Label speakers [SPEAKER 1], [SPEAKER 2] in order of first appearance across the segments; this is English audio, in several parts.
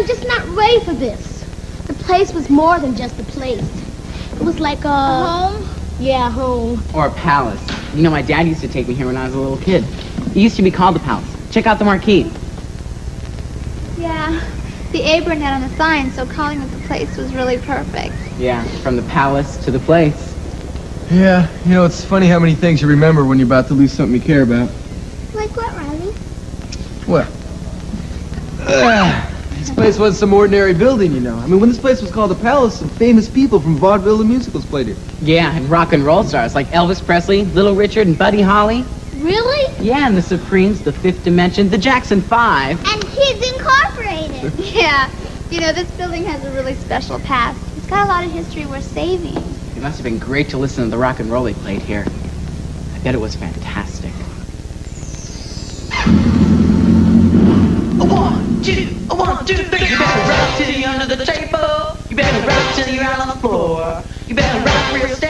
[SPEAKER 1] I'm just not ready for this. The place was more than just a place. It was like a...
[SPEAKER 2] home?
[SPEAKER 1] Yeah, home.
[SPEAKER 3] Or a palace. You know, my dad used to take me here when I was a little kid. It used to be called the palace. Check out the marquee.
[SPEAKER 2] Yeah. The apron had on the sign, so calling it the place was really perfect.
[SPEAKER 3] Yeah, from the palace to the place.
[SPEAKER 4] Yeah, you know, it's funny how many things you remember when you're about to lose something you care about.
[SPEAKER 1] Like what, Riley?
[SPEAKER 4] What? This place wasn't some ordinary building, you know. I mean, when this place was called the Palace, some famous people from vaudeville and musicals played here.
[SPEAKER 3] Yeah, and rock and roll stars like Elvis Presley, Little Richard, and Buddy Holly.
[SPEAKER 1] Really?
[SPEAKER 3] Yeah, and the Supremes, the Fifth Dimension, the Jackson Five.
[SPEAKER 1] And Kids Incorporated.
[SPEAKER 2] Yeah. You know, this building has a really special past. It's got a lot of history worth saving.
[SPEAKER 3] It must have been great to listen to the rock and roll they played here. I bet it was fantastic.
[SPEAKER 5] One, two, a one, two, three. You better rock till you're under the table. You better rock till you're out on the floor. You better rock real steady, Betty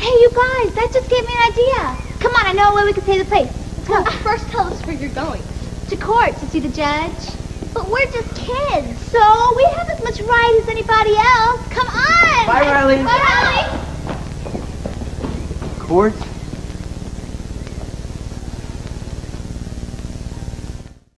[SPEAKER 2] Hey, you guys, that just gave me an idea. Come on, I know a way we can save the place. Let's go.
[SPEAKER 1] First, tell us where you're going.
[SPEAKER 2] To court to see the judge.
[SPEAKER 1] But we're just kids.
[SPEAKER 2] So we have as much right as anybody else. Come on.
[SPEAKER 3] Bye, Riley.
[SPEAKER 2] Bye, Riley.
[SPEAKER 4] Court?